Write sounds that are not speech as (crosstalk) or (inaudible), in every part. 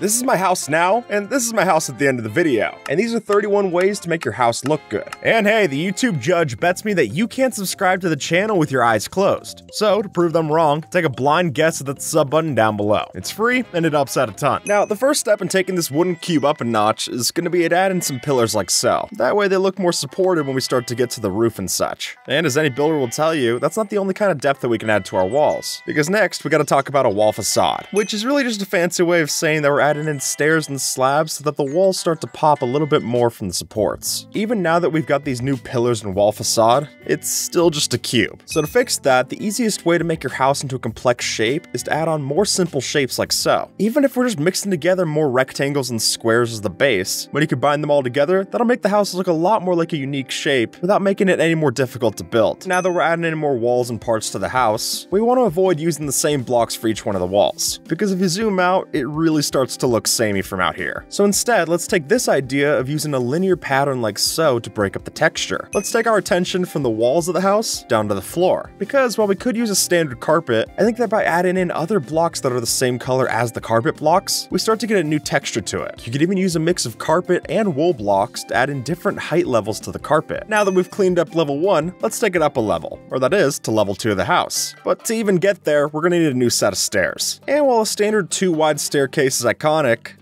This is my house now, and this is my house at the end of the video. And these are 31 ways to make your house look good. And hey, the YouTube judge bets me that you can't subscribe to the channel with your eyes closed. So, to prove them wrong, take a blind guess at the sub button down below. It's free, and it helps out a ton. Now, the first step in taking this wooden cube up a notch is going to be to add in some pillars like so. That way they look more supported when we start to get to the roof and such. And as any builder will tell you, that's not the only kind of depth that we can add to our walls. Because next, we gotta talk about a wall facade, which is really just a fancy way of saying that we're adding in stairs and slabs so that the walls start to pop a little bit more from the supports. Even now that we've got these new pillars and wall facade, it's still just a cube. So to fix that, the easiest way to make your house into a complex shape is to add on more simple shapes like so. Even if we're just mixing together more rectangles and squares as the base, when you combine them all together, that'll make the house look a lot more like a unique shape without making it any more difficult to build. Now that we're adding in more walls and parts to the house, we want to avoid using the same blocks for each one of the walls, because if you zoom out, it really starts to look samey from out here. So instead, let's take this idea of using a linear pattern like so to break up the texture. Let's take our attention from the walls of the house down to the floor, because while we could use a standard carpet, I think that by adding in other blocks that are the same color as the carpet blocks, we start to get a new texture to it. You could even use a mix of carpet and wool blocks to add in different height levels to the carpet. Now that we've cleaned up level 1, let's take it up a level, or that is, to level 2 of the house. But to even get there, we're gonna need a new set of stairs. And while a standard 2 wide staircase is iconic,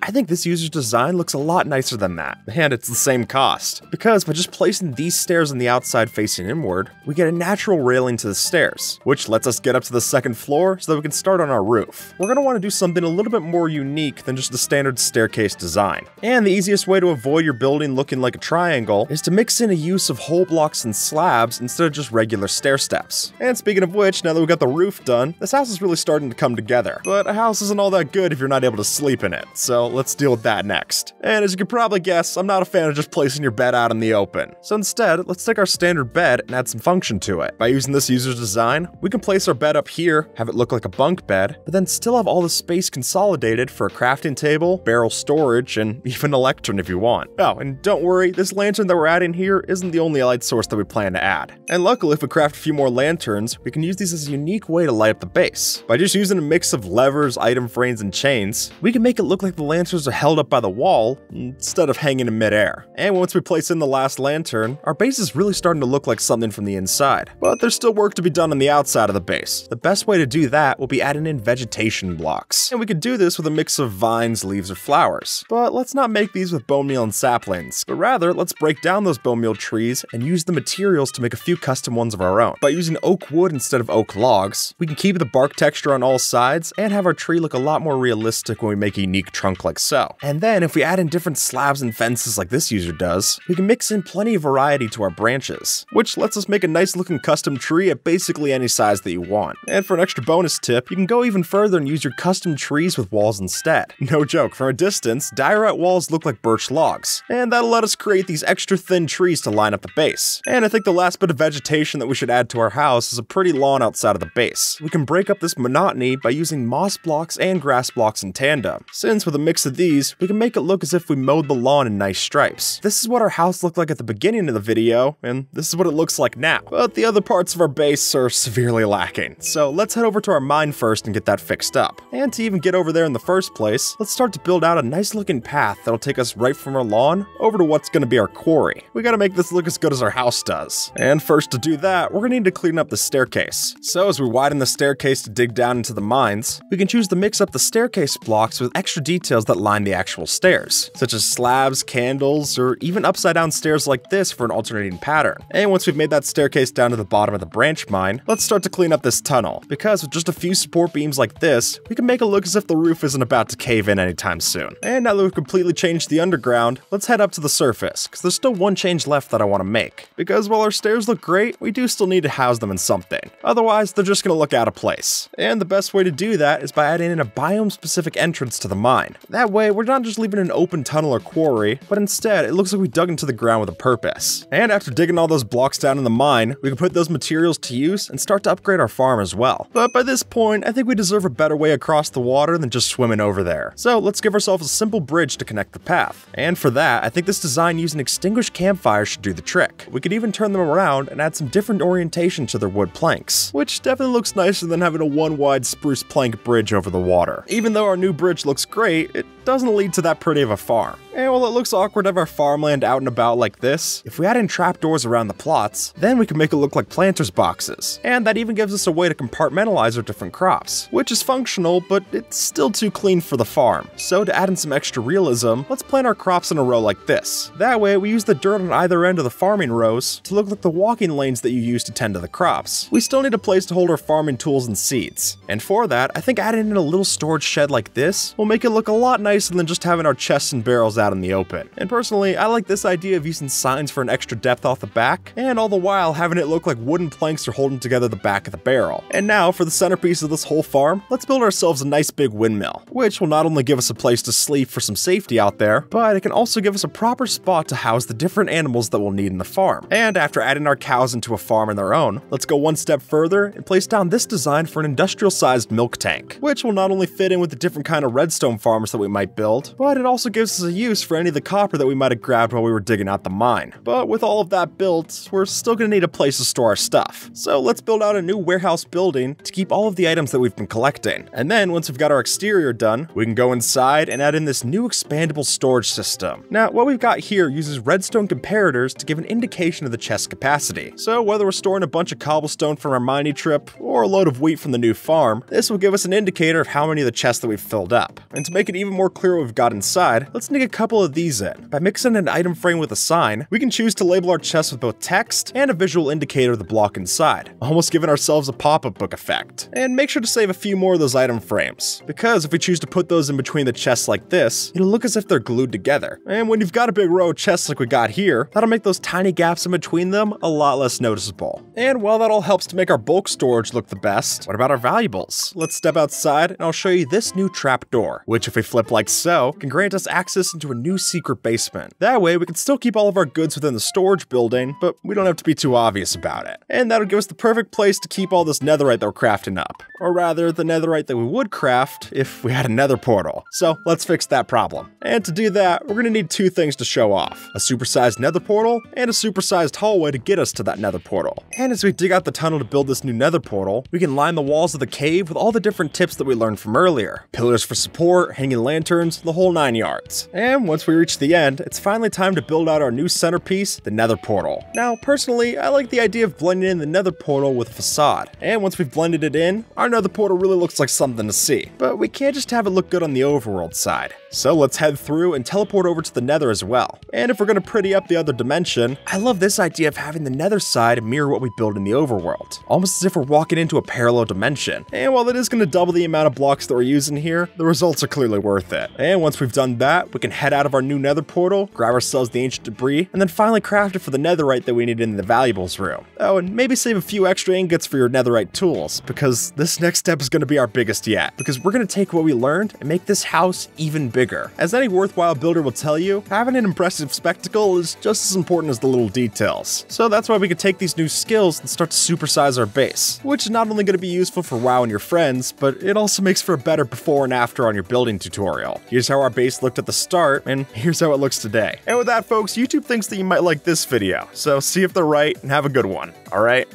I think this user's design looks a lot nicer than that, and it's the same cost. Because by just placing these stairs on the outside facing inward, we get a natural railing to the stairs, which lets us get up to the second floor so that we can start on our roof. We're gonna wanna do something a little bit more unique than just the standard staircase design. And the easiest way to avoid your building looking like a triangle is to mix in a use of whole blocks and slabs instead of just regular stair steps. And speaking of which, now that we've got the roof done, this house is really starting to come together. But a house isn't all that good if you're not able to sleep in it, so let's deal with that next. And as you can probably guess, I'm not a fan of just placing your bed out in the open. So instead, let's take our standard bed and add some function to it. By using this user's design, we can place our bed up here, have it look like a bunk bed, but then still have all the space consolidated for a crafting table, barrel storage, and (laughs) even a lectern if you want. Oh, and don't worry, this lantern that we're adding here isn't the only light source that we plan to add. And luckily, if we craft a few more lanterns, we can use these as a unique way to light up the base. By just using a mix of levers, item frames, and chains, we can make it look like the lanterns are held up by the wall instead of hanging in midair. And once we place in the last lantern, our base is really starting to look like something from the inside. But there's still work to be done on the outside of the base. The best way to do that will be adding in vegetation blocks. And we could do this with a mix of vines, leaves, or flowers. But let's not make these with bone meal and saplings, but rather let's break down those bone meal trees and use the materials to make a few custom ones of our own. By using oak wood instead of oak logs, we can keep the bark texture on all sides and have our tree look a lot more realistic when we make a unique trunk like so. And then if we add in different slabs and fences like this user does, we can mix in plenty of variety to our branches, which lets us make a nice looking custom tree at basically any size that you want. And for an extra bonus tip, you can go even further and use your custom trees with walls instead. (laughs) No joke, from a distance, diorite walls look like birch logs, and that'll let us create these extra thin trees to line up the base. And I think the last bit of vegetation that we should add to our house is a pretty lawn outside of the base. We can break up this monotony by using moss blocks and grass blocks in tandem, since with a mix of these, we can make it look as if we mowed the lawn in nice stripes. This is what our house looked like at the beginning of the video, and this is what it looks like now. But the other parts of our base are severely lacking, so let's head over to our mine first and get that fixed up. And to even get over there in the first place, let's start to build out a nice looking path that'll take us right from our lawn over to what's gonna be our quarry. We gotta make this look as good as our house does. And first to do that, we're gonna need to clean up the staircase. So as we widen the staircase to dig down into the mines, we can choose to mix up the staircase blocks with extra details that line the actual stairs, such as slabs, candles, or even upside down stairs like this for an alternating pattern. And once we've made that staircase down to the bottom of the branch mine, let's start to clean up this tunnel, because with just a few support beams like this, we can make it look as if the roof isn't about to cave in anytime soon. And now that we've completely changed the underground, let's head up to the surface, because there's still one change left that I want to make. Because while our stairs look great, we do still need to house them in something. Otherwise, they're just going to look out of place. And the best way to do that is by adding in a biome-specific entrance to the mine. That way, we're not just leaving an open tunnel or quarry, but instead, it looks like we dug into the ground with a purpose. And after digging all those blocks down in the mine, we can put those materials to use and start to upgrade our farm as well. But by this point, I think we deserve a better way across the water than just swimming over there. So let's give ourselves a simple bridge to connect the path. And for that, I think this design using extinguished campfires should do the trick. We could even turn them around and add some different orientation to their wood planks, which definitely looks nicer than having a one wide spruce plank bridge over the water. Even though our new bridge looks great, it doesn't lead to that pretty of a farm. Eh, and while it looks awkward to have our farmland out and about like this, if we add in trapdoors around the plots, then we can make it look like planter's boxes. And that even gives us a way to compartmentalize our different crops, which is functional, but it's still too clean for the farm. So to add in some extra realism, let's plant our crops in a row like this. That way, we use the dirt on either end of the farming rows to look like the walking lanes that you use to tend to the crops. We still need a place to hold our farming tools and seeds. And for that, I think adding in a little storage shed like this will make it look a lot nicer than just having our chests and barrels out in the open. And personally, I like this idea of using signs for an extra depth off the back, and all the while having it look like wooden planks are holding together the back of the barrel. And now, for the centerpiece of this whole farm, let's build ourselves a nice big windmill, which will not only give us a place to sleep for some safety out there, but it can also give us a proper spot to house the different animals that we'll need in the farm. And after adding our cows into a farm in their own, let's go one step further and place down this design for an industrial-sized milk tank, which will not only fit in with the different kind of redstone farms that we might build, but it also gives us a use for any of the copper that we might have grabbed while we were digging out the mine. But with all of that built, we're still gonna need a place to store our stuff. So let's build out a new warehouse building to keep all of the items that we've been collecting. And then once we've got our exterior done, we can go inside and add in this new expandable storage system. Now, what we've got here uses redstone comparators to give an indication of the chest capacity. So whether we're storing a bunch of cobblestone from our mining trip or a load of wheat from the new farm, this will give us an indicator of how many of the chests that we've filled up. And to make it even more clear what we've got inside, let's sneak a couple of these in. By mixing an item frame with a sign, we can choose to label our chest with both text and a visual indicator of the block inside, almost giving ourselves a pop-up book effect. And make sure to save a few more of those item frames, because if we choose to put those in between the chests like this, it'll look as if they're glued together. And when you've got a big row of chests like we got here, that'll make those tiny gaps in between them a lot less noticeable. And while that all helps to make our bulk storage look the best, what about our valuables? Let's step outside and I'll show you this new trapdoor, which if we flip like so, can grant us access into a new secret basement. That way we can still keep all of our goods within the storage building, but we don't have to be too obvious about it. And that'll give us the perfect place to keep all this netherite that we're crafting up. Or rather, the netherite that we would craft if we had a nether portal. So let's fix that problem. And to do that, we're gonna need two things to show off. A supersized nether portal and a supersized hallway to get us to that nether portal. And as we dig out the tunnel to build this new nether portal, we can line the walls of the cave with all the different tips that we learned from earlier. Pillars for support, hanging lanterns, the whole nine yards. And once we reach the end, it's finally time to build out our new centerpiece, the nether portal. Now, personally, I like the idea of blending in the nether portal with a facade. And once we've blended it in, our nether portal really looks like something to see. But we can't just have it look good on the overworld side. So let's head through and teleport over to the nether as well. And if we're gonna pretty up the other dimension, I love this idea of having the nether side mirror what we build in the overworld. Almost as if we're walking into a parallel dimension. And while it is gonna double the amount of blocks that we're using here, the results are clearly worth it. And once we've done that, we can head out of our new nether portal, grab ourselves the ancient debris, and then finally craft it for the netherite that we need in the valuables room. Oh, and maybe save a few extra ingots for your netherite tools, because this next step is gonna be our biggest yet. Because we're gonna take what we learned and make this house even bigger. As any worthwhile builder will tell you, having an impressive spectacle is just as important as the little details. So that's why we could take these new skills and start to supersize our base, which is not only going to be useful for WoW and your friends, but it also makes for a better before and after on your building tutorial. Here's how our base looked at the start, and here's how it looks today. And with that folks, YouTube thinks that you might like this video, so see if they're right and have a good one, alright?